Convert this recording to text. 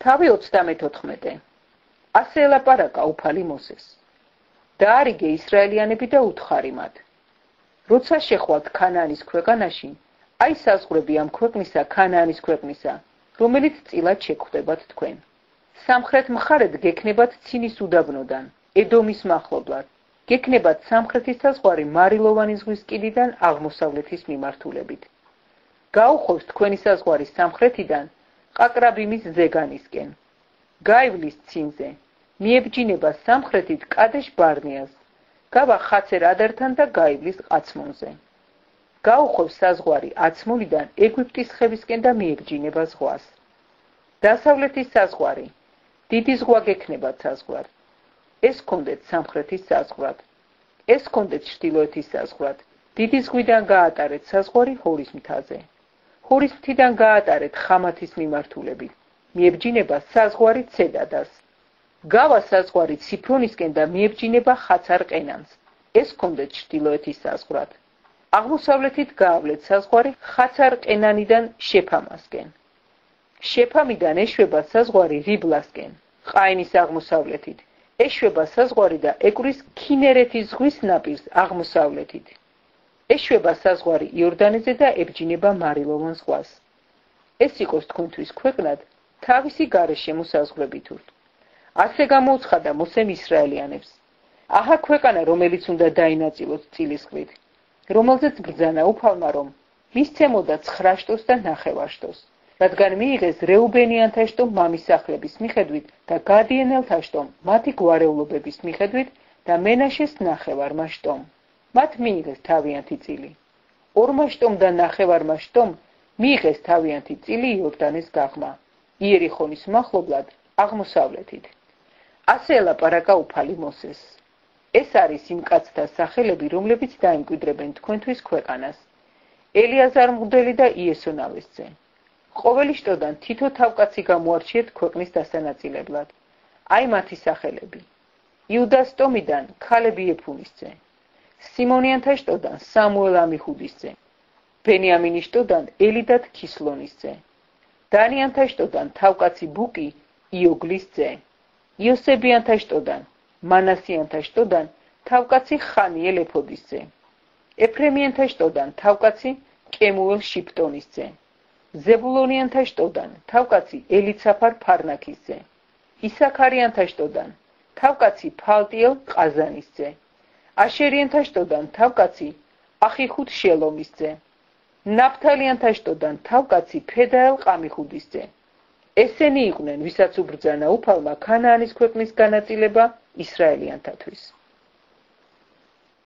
თავი 34. ასე ელაპარაკა უფალი მოსეს. დაარიგე ისრაელიანები და უთხარი მათ. როცა შეხვალთ ქანაანის ქვეყანაში, აი საზღვრები ამ ქვეყნისა ქანაანის ქვეყნისა, რომელიც წილად შეგხვდებათ თქვენ. სამხრეთ მხარედ გექნებათ ცინის უდაბნოდან, ედომის მახლობლად. გექნებათ სამხრეთის საზღვარი მარილოვანი ზღვის კიდიდან აღმოსავლეთის მიმართულებით. გაუხოვს თქვენი საზღვარი სამხრეთიდან ყაკრაბიმის ზეგანისკენ. გაივლის ცინზე. მიებჯინება სამხრეთით კადეშ ბარნიას. გავა ხაცერ ადერთან და გაივლის ყაცმონზე. გაუხოვს საზღვარი აცმულიდან ეგვიპტის ხევისკენ და მიებჯინება ზღვას. დასავლეთის საზღვარი. დიდი ზღვა გექნებათ საზღვარ. ეს კონდეთ სამხრეთის საზღვრად. ეს კონდეთ ჩრდილოეთის საზღვრად. დიდი ზღვიდან გაატარეთ საზღვარი ჰორის მთაზე. ხურის მთიდან გაატარეთ ხამათის მიმართულებით. მიებჯინება საზღვარი ცედადას. გავა საზღვარი ციფრონისკენ და მიებჯინება ხაცარ ყენანს. ეს კონდეთ ჩtildeოეთის საზღვრად. აღმოსავლეთით გაავლეთ საზღვარი ხაცარ ყენანიდან შეფამასკენ. შეფამიდან ეშვება საზღვარი რიბლასკენ, ყაინის აღმოსავლეთით. ეშვება საზღვარი და ეკრის ქინერეთის ზღვის ნაპირს აღმოსავლეთით. ეშვება საზღვარი იორდანეზე და ებჯინება მარილოვან ზღვას. ეს იყოს თქვენთვის ქვეყნად თავისი გარეშემო საზღვრებით. ასე გამოუცხადა მოსემ ისრაელიანებს. აჰა ქვეყანა, რომელიც უნდა დაინაწილოს წილისხმით, რომელზეც ბრძანა უფალმა რომ მისცემოდა 9 შტოს და 9 შტოს, რადგან მიიღეს რეუბენიანთა შტო მამისახლების მიხედვით და გადიენელთა შტო მათი გვარეულობების მიხედვით და მენაშეს 9 მასშტომ. მათ მიიღეს თავიანთი წილი. ორმაშტომ და ნახევარმაშტომ მიიღეს თავიანთი წილი იორდანეს გაღმა. იერიხონის מחლობლად აღმოსავლეთით. ასე ელაპარაკა უფალი მოსეს. ეს არის იმ კაცთა სახელები, რომლებიც დაიმკვიდრებენ თქვენთვის ქვეყანას. ელიაზარ მღვდელი და იესონავესზე. ყოველი შტოდან თითო თავკაცი გამოარჩიეთ ქვეყნის დასანაწილებლად. აი მათი სახელები. იუდას ტომიდან ქალები ეფუნისზე. სიმონიანთა შტოდან სამუელ ამიხუდისზე ბენიამინის შტოდან ელიდათ ქისლონისზე დანიანთა შტოდან თავკაცი ბუკი იოგლისზე იოსებიანთა შტოდან მანასიანთა შტოდან თავკაცი ხანიელ ეფოდისზე ეფრემიანთა შტოდან თავკაცი კემუელ შიპტონისზე ზებულონიანთა შტოდან თავკაცი ელიცაფარ ფარნაკისზე ისაქარიანთა შტოდან თავკაცი ფალტიელ ყაზანისზე აშერიანთა შტოდან თავკაცი ახიხუდ შელომისძე. ნაფთალიანთა შტოდან თავკაცი ფედაელ ყამიხუდისძე ესენი იყვნენ ვისაც უბრძანა უფალმა ქანაანის ქვეყნის განაწილება ისრაელიანთათვის